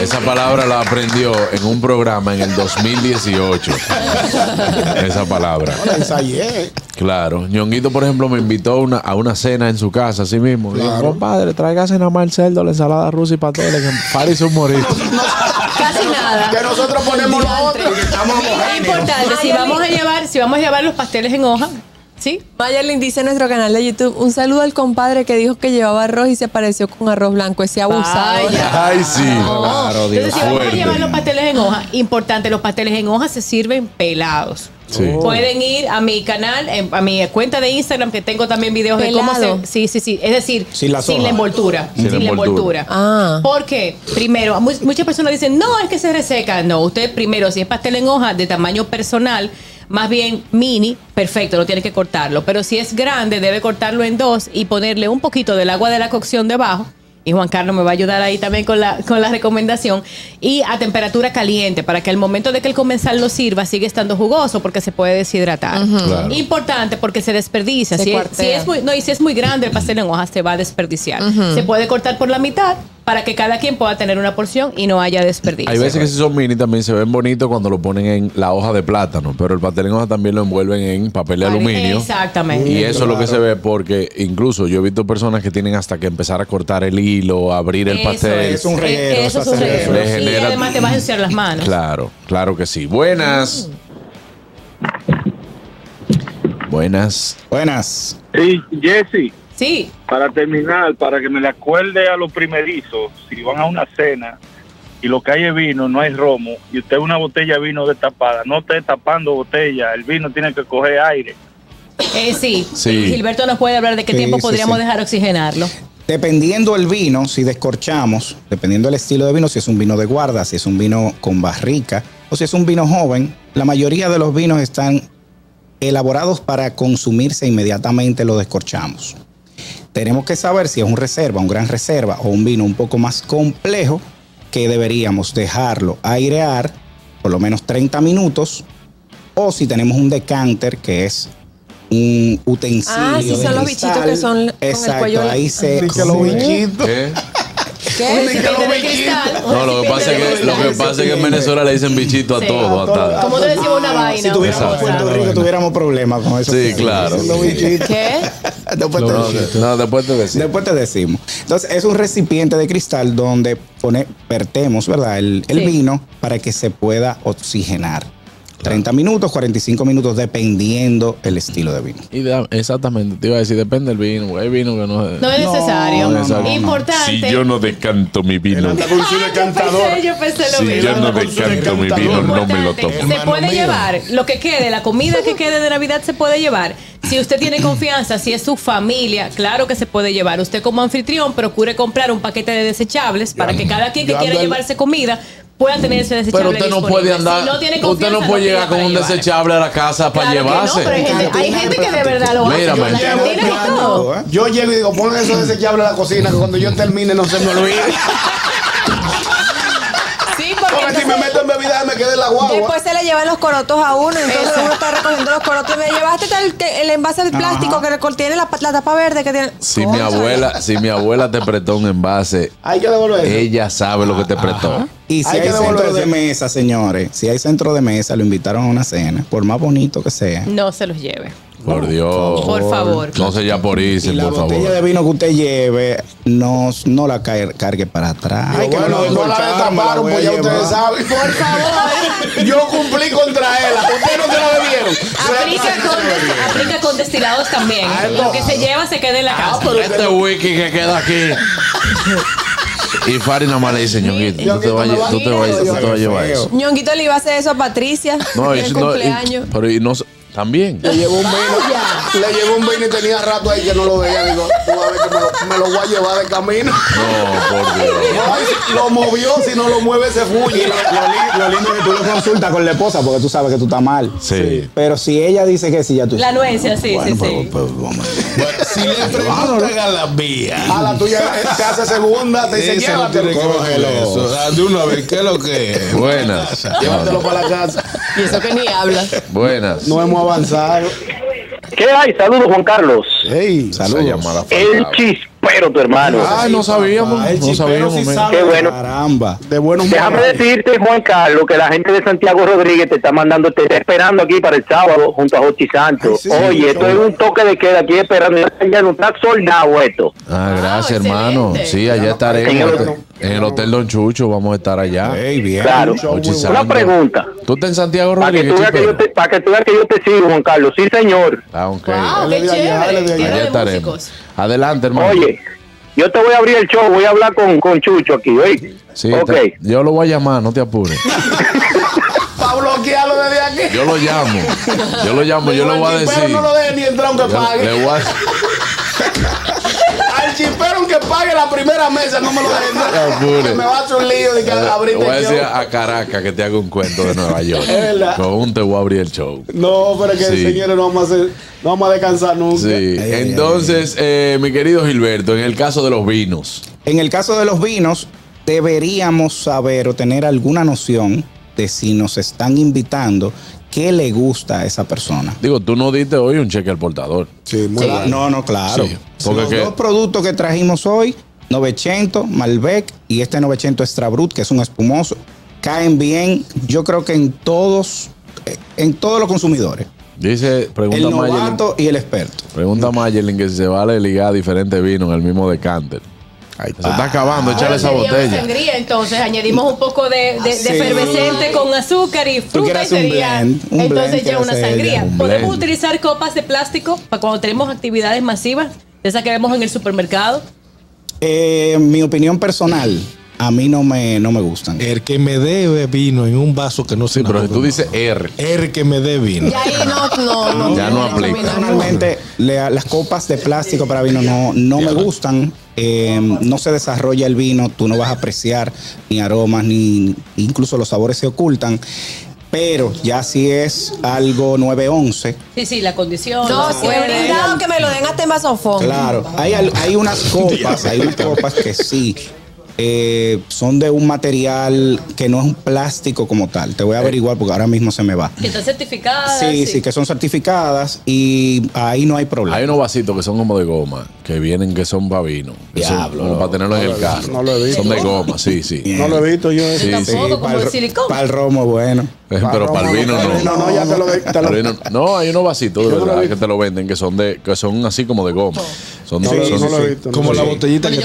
Esa palabra la aprendió en un programa en el 2018. Esa palabra. No la ensayé. Claro. Ñonguito, por ejemplo, me invitó a una, a una cena en su casa, así mismo. Le dijo, Claro. compadre, tráigase nada más el cerdo, la ensalada rusa y pasteles, que para y un morito. Nada. Que nosotros ponemos los otros y que estamos Es importante, si vamos a llevar, si vamos a llevar los pasteles en hoja, ¿sí? Mayerlin dice en nuestro canal de YouTube, un saludo al compadre que dijo que llevaba arroz y se pareció con arroz blanco, ese abusado. Vaya. Ay, sí. No. Dios. Entonces, si vamos a llevar los pasteles en hoja, importante, los pasteles en hoja se sirven pelados. Sí. Pueden ir a mi canal, a mi cuenta de Instagram, que tengo también videos de cómo se. Sí, sí, sí. Es decir, Sin las sin la envoltura. Sin Sin, la la envoltura. envoltura. Ah. Porque, primero, mu- muchas personas dicen, no, es que se reseca. No, usted primero, si es pastel en hoja de tamaño personal, más bien mini, perfecto, no tiene que cortarlo. Pero si es grande, debe cortarlo en dos y ponerle un poquito del agua de la cocción debajo. Y Juan Carlos me va a ayudar ahí también con la, con la recomendación. Y a temperatura caliente, para que al momento de que el comensal lo sirva, siga estando jugoso, porque se puede deshidratar. Claro. Importante, porque se desperdicia. Se Si es, cuartea. si es muy, no, y si es muy grande el pastel en hojas, se va a desperdiciar. Se puede cortar por la mitad para que cada quien pueda tener una porción y no haya desperdicio. Hay veces que si son mini también se ven bonitos cuando lo ponen en la hoja de plátano, pero el pastel en hoja también lo envuelven en papel de aluminio. Exactamente. Y eso es lo que se ve porque incluso yo he visto personas que tienen hasta que empezar a cortar el hilo, abrir el Eso pastel. Es un reguero, Eso es un reguero. Le Y genera- además te vas a ensuciar las manos. Claro, claro que sí. Buenas. Buenas. Buenas. Sí, Jesse, Sí. para terminar, para que me le acuerde a los primerizos, si van a una cena y lo que hay es vino, no hay romo, y usted una botella de vino destapada, no esté tapando botella, el vino tiene que coger aire. Eh, sí. Sí. Gilberto nos puede hablar de qué Sí, tiempo podríamos sí. dejar oxigenarlo. Dependiendo el vino, si descorchamos, dependiendo del estilo de vino, si es un vino de guarda, si es un vino con barrica o si es un vino joven, la mayoría de los vinos están elaborados para consumirse inmediatamente, lo descorchamos. Tenemos que saber si es un reserva, un gran reserva o un vino un poco más complejo, que deberíamos dejarlo airear por lo menos 30 minutos, o si tenemos un decanter que es un utensilio. Ah, sí, de son los cristal. bichitos que son con el Exacto, cuello- ahí se. Ni que los bichitos. ¿Qué? ¿Qué? No, lo que pasa es que, lo que, pasa es que en Venezuela le dicen bichito a Sí. todo. hasta- Como te decimos una vaina. Si tuviéramos Exacto. Puerto Rico, tuviéramos problemas con eso. Sí, claro. ¿Qué? Después te No, decimos. no, después te decimos. Después te decimos. Entonces, es un recipiente de cristal donde pone, vertemos, ¿verdad? El, el Sí. vino para que se pueda oxigenar. 30 minutos, 45 minutos, dependiendo el estilo de vino. Y exactamente, te iba a decir, depende del vino. Hay vino que no es. No es necesario. no, no, no. Importante. Si yo no decanto mi vino, Ah, yo decantador. pensé, yo pensé lo si mismo. yo no decanto mi vino, no me lo tomo. Se puede llevar lo que quede, la comida que quede de Navidad se puede llevar. Si usted tiene confianza, si es su familia, claro que se puede llevar. Usted como anfitrión procure comprar un paquete de desechables para que cada quien que quiera llevarse comida pueda tener ese desechable Pero usted no puede andar, Si no tiene usted no puede llegar con un llevar. desechable a la casa para Claro llevarse. No, pero hay gente, hay gente que de verdad lo hace. Mírame. con la Llevo- cantina y todo. ¿eh? Yo llego y digo, pongan eso desechables a la cocina que cuando yo termine no se me olvide. me meto en bebida me quede la guagua. Después se le llevan los corotos a uno, entonces uno está recogiendo los corotos. Me llevaste el envase de plástico que tiene la, la tapa verde que tiene. Si mi abuela, si mi abuela te prestó un envase, Hay que ella sabe lo que te prestó. Y si Hay hay, que centro de mesa, señores, si hay centro de mesa, lo invitaron a una cena, por más bonito que sea. No se los lleve. Por Dios. Por favor. No se ya por Y irse, la por botella favor. de vino que usted lleve, no, no la car- cargue para atrás. Ay, que bueno, no la destaparon, pues ya ustedes saben. Por favor. Yo cumplí contra él. Ustedes no se la bebieron. Aplica con, aplica con destilados también. Ah, Lo que se lleva se queda en la casa. Este wiki que queda aquí. Y Fari nada más le dice, ñonguito, tú te vas a- tú te vas a- tú te vas a llevar eso. Ñonguito le iba a hacer eso a Patricia No, en y, el no, y- cumpleaños. pero y no, también. Le llevó un vino. Le llevó un vino y tenía rato ahí que no lo veía. Digo, tú a ver que me lo, me lo voy a llevar de camino. No, por Dios. Ay, lo movió, si no lo mueve se fuye. Lo, li- lo lindo es que tú lo consultas con la esposa porque tú sabes que tú estás mal. Sí. Pero si ella dice que sí, ya tú La anuencia, sí, Bueno, sí, sí. pues, vamos. Si le preguntan a la mía. A la tuya te hace segunda, te dice, llévatelo. cógelo. eso. Ah, De una vez, ¿qué es lo que es? Buenas. Llévatelo para la casa. Y eso que ni habla. Buenas. No hemos avanzado. ¿Qué hay? Saludos, Juan Carlos. Ey, Esa Saludos. llamada El chispero, tu hermano. Ay, no sabíamos. El No sabíamos. sí men. sabe. Qué bueno. Caramba. De buenos Déjame decirte, Juan Carlos, que la gente de Santiago Rodríguez te está mandando, te está esperando aquí para el sábado junto a Jochi Santos. Ay, sí, Oye, sí, esto es un toque de queda aquí esperando. Ya no está soldado esto. Ah, gracias, Wow, hermano. Sí, allá estaremos. En el- Hotel Don Chucho vamos a estar allá. Ey, bien. Claro. Una pregunta. ¿Tú estás en Santiago Para que, Rodríguez? tú veas que yo te, para que tú veas que yo te sigo, Juan Carlos. Sí, señor. Ah, ok. Wow, qué allá, estaremos. Adelante, hermano. Oye, yo te voy a abrir el show. Voy a hablar con, con Chucho aquí, ¿oí? Sí, ok. te- yo lo voy a llamar, no te apures. Para bloquearlo desde aquí. Yo lo llamo. Yo lo llamo, yo le voy a decir. no lo deje ni entrar aunque Yo pague. le voy a- pague la primera mesa no me lo deje entrar. No apure. Que me va a hacer un lío de que abrirte voy a el decir show. a Caracas que te haga un cuento de Nueva York. Es. Con un te voy a abrir el show. No, pero que Sí. señores no vamos a hacer, no vamos a descansar nunca. Sí. Ay, ay, Entonces, eh, mi querido Gilberto, en el caso de los vinos, En el caso de los vinos, deberíamos saber o tener alguna noción de si nos están invitando, qué le gusta a esa persona. digo, tú no diste hoy un cheque al portador. Sí, muy Cla- No, no, claro. Sí, porque Los que- dos productos que trajimos hoy, 900 Malbec y este 900 Extra Brut, que es un espumoso, caen bien, yo creo que en todos, eh, en todos los consumidores. Dice, El pregunta Mayerlin, novato y el experto. pregunta Mayerlin que si se vale ligar diferentes vinos en el mismo decanter. Se está acabando, échale esa botella. sangría, entonces añadimos un poco de, de- de Sí. efervescente con azúcar y fruta y un sería blend, un entonces blend ya una sangría. Un Podemos utilizar copas de plástico para cuando tenemos actividades masivas, de esas que vemos en el supermercado. Eh, mi opinión personal, a mí no me, no me gustan. El que me debe vino en un vaso que no se Sí, pero si tú dices R, El que me dé vino. Y ahí no, no, no. ya no aplica. Personalmente, le- las copas de plástico para vino no, no me gustan. Eh, no se desarrolla el vino, tú no vas a apreciar ni aromas, ni incluso los sabores se ocultan. Pero ya si es algo 911, Sí, sí, la condición. No, si brindado que me lo den hasta en vasofón. claro, hay, hay unas copas, hay unas copas que sí. Eh, son de un material que no es un plástico como tal. Te voy a averiguar porque ahora mismo se me va. Que están certificadas. Sí, sí, que son certificadas y ahí no hay problema. Hay unos vasitos que son como de goma, que vienen que son para vino. Que son Diablo, como no. para tenerlo en el carro. no lo he visto. Son de goma, sí, sí. No lo he visto yo. Sí, eso. sí. Tampoco como para el silicón. Para el romo, bueno. Pero para el vino no. No, no, ya te lo, te lo- vino- no, hay unos vasitos de verdad que te lo venden que son de que son así como de goma. Son, No, son- lo- son- no lo he sí. visto. Como la botellita que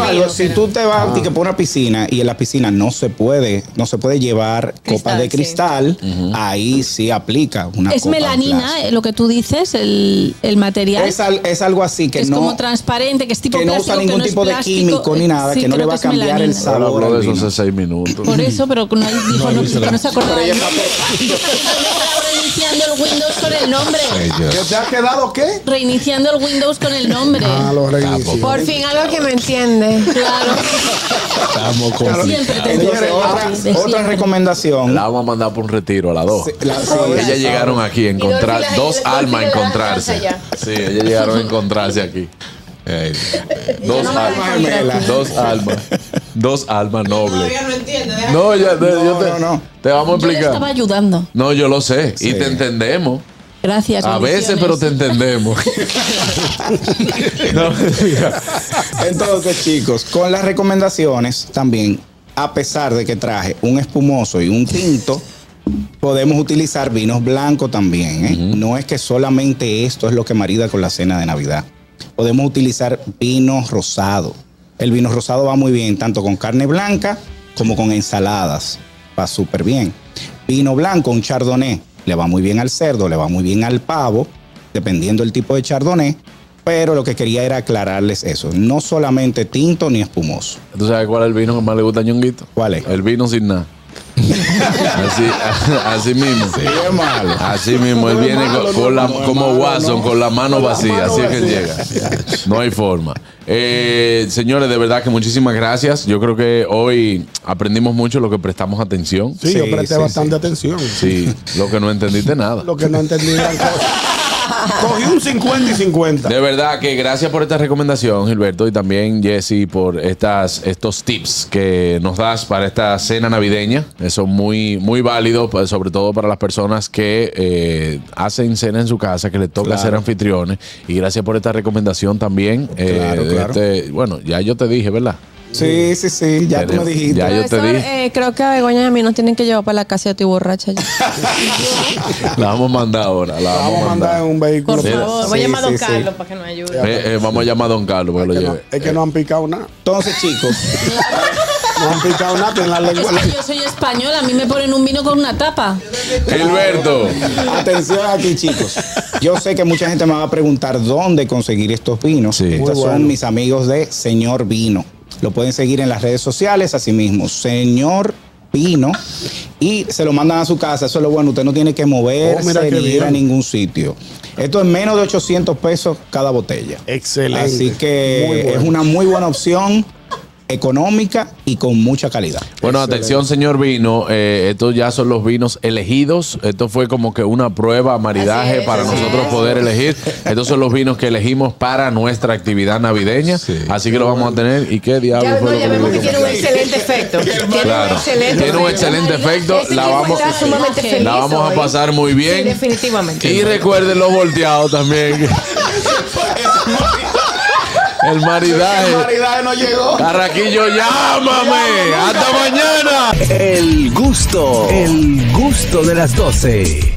algo, si tú te vas y que por una piscina y en la piscina no se puede, no se puede llevar copas de sí. cristal, ahí sí aplica una Es copa melanina, eh, lo que tú dices, el, el material. Es, al- es algo así que es no, como transparente, que es tipo que no plástico, usa ningún no es tipo de químico ni nada, Sí, que no le va a es cambiar el sabor de eso hace seis minutos. Por eso, pero no dijo no se acordaba. Reiniciando el Windows con el nombre. ¿Que te ha quedado qué? Reiniciando el Windows con el nombre. Ah, lo reinicio. Por fin algo que me entiende. Claro. Estamos con Siempre te otra, recomendación. La vamos a mandar por un retiro a las dos. Sí, la- sí, Ellas llegaron aquí a encontrar dos almas a encontrarse. Sí, ellas llegaron a encontrarse aquí. Eh, dos no me almas. Dos almas. Dos almas nobles. no entiendo. No, ya, te, yo te, no, no. te vamos a Yo le explicar. estaba ayudando. No, yo lo sé. Sí. Y te entendemos. Gracias. A veces, pero te entendemos. no. Entonces, chicos, con las recomendaciones también, a pesar de que traje un espumoso y un tinto, podemos utilizar vinos blancos también. ¿eh? No es que solamente esto es lo que marida con la cena de Navidad. Podemos utilizar vino rosado. El vino rosado va muy bien tanto con carne blanca como con ensaladas. Va súper bien. Vino blanco, un chardonnay, le va muy bien al cerdo, le va muy bien al pavo, dependiendo del tipo de chardonnay. Pero lo que quería era aclararles eso. No solamente tinto ni espumoso. ¿Tú sabes cuál es el vino que más le gusta a Ñonguito? ¿Cuál es? El vino sin nada. Así, así mismo. es malo. Así mismo, él viene malo, con, no con es la, malo, como malo, Watson, no. con la mano la vacía, mano así es que llega. No hay forma. Eh, señores, de verdad que muchísimas gracias. Yo creo que hoy aprendimos mucho lo que prestamos atención. Sí, yo Sí, presté sí, bastante sí. atención. Sí, lo que no entendiste nada. Lo que no entendí gran cosa. Cogí un 50 y 50. De verdad que gracias por esta recomendación, Gilberto, y también Jesse por estas, estos tips que nos das para esta cena navideña. Eso muy, muy válido, pues, sobre todo para las personas que eh, hacen cena en su casa, que les toca Claro. ser anfitriones. Y gracias por esta recomendación también. eh, Claro, claro. este- bueno, ya yo te dije, ¿verdad? Sí, sí, sí. Ya tú me dijiste. Ya yo te Profesor, dije. eh, creo que a Begoña y a mí nos tienen que llevar para la casa de tu borracha. ya. La vamos a mandar ahora. La Vamos a mandar en un vehículo. Por favor. Voy a llamar a Don sí, sí. Carlos para que nos ayude. Eh, eh, vamos a llamar a Don Carlos para que lo Que no- lleve. es que no han picado nada. Entonces, chicos, No han picado nada. Tienen la Es lengua. que yo soy española, a mí me ponen un vino con una tapa. Gilberto. atención aquí, chicos. Yo sé que mucha gente me va a preguntar dónde conseguir estos vinos. Sí. Estos Muy son mis amigos de Señor Vino. Lo pueden seguir en las redes sociales, así mismo. Señor Vino. Y se lo mandan a su casa. Eso es lo bueno. Usted no tiene que moverse Oh, ni ir a ningún sitio. Esto es menos de 800 pesos cada botella. Excelente. Así que bueno. es una muy buena opción económica y con mucha calidad. Bueno, atención, señor vino. eh, estos ya son los vinos elegidos. Esto fue como que una prueba, maridaje es, para nosotros es. poder elegir. Estos son los vinos que elegimos para nuestra actividad navideña. Así que lo vamos a tener. ¿Y qué diablo Ya, fue no, lo ya que vemos que dijo? tiene un excelente efecto. Tiene Claro. un excelente Tiene un efecto. excelente efecto. La vamos, la vamos a pasar muy bien. Sí, definitivamente. Y recuerden los volteados también. El maridaje. maridaje no llegó. Carraquillo, llámame. Hasta mañana. El gusto, el gusto de las 12.